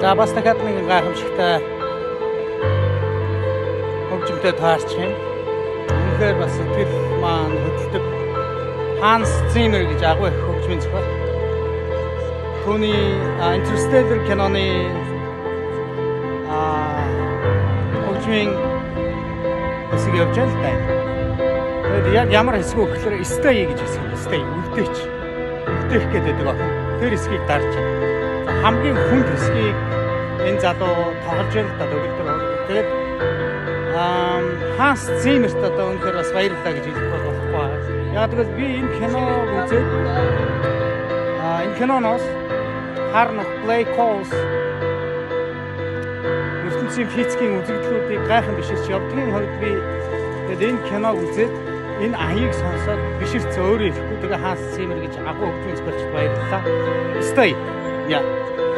За бас дахиад нэг гайхамшигтай хөгжимтэй таарч юм. Үнэхээр бас сэтгэл маань хөдөлдөг Ханс Зиммер гэж агуу их хөгжмийн зохиол. Түүний Interstellar киноны а хөгжмийн хэсэг явж байгаа л да. Тэгээд яг ямар хэсэг вэ гэхээр stay гэж хэсэг. Stay үлдээч. Үлдээх гэдэг баг. Тэр хэсгийг дарж байна. Хамгийн хүнд хэсгийг энэ залуу тоглож байл та төгөлдөр. Тэгээд аа Ханс Зиммерт одоо үнэхээр бас баярлалаа гэж хэлэх болохгүй. Яг тэгвэл би энэ киног үзээд аа энэ киноноос харнах Play Calls ертөнцийн физикийн үзэгдлүүдийг гайхан биширч явдгийн хувьд би тэгээд энэ киног үзээд энэ аяыг сонсоод биширц өөрөө ихгүй тэгээ хаанс цэмэр гэж агуу хөгжмөс барьж баярлалаа. Stay. Yeah.